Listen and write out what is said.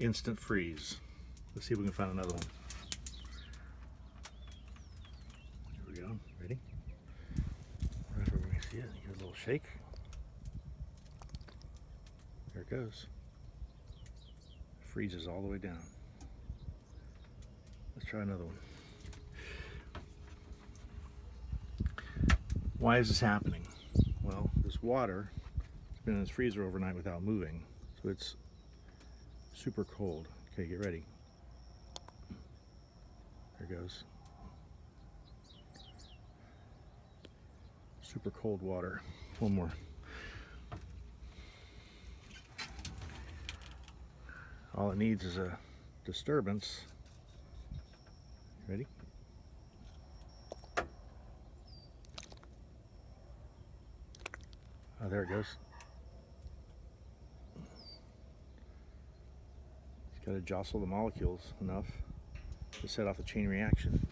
instant freeze. Let's see if we can find another one. Here we go. Ready? See it. Give it a little shake. There it goes. Freezes all the way down. Let's try another one. Why is this happening? Well, this water has been in this freezer overnight without moving, so it's super cold. Okay, get ready. There goes. Super cold water. One more. All it needs is a disturbance. Ready? Oh, there it goes. Got to jostle the molecules enough to set off a chain reaction.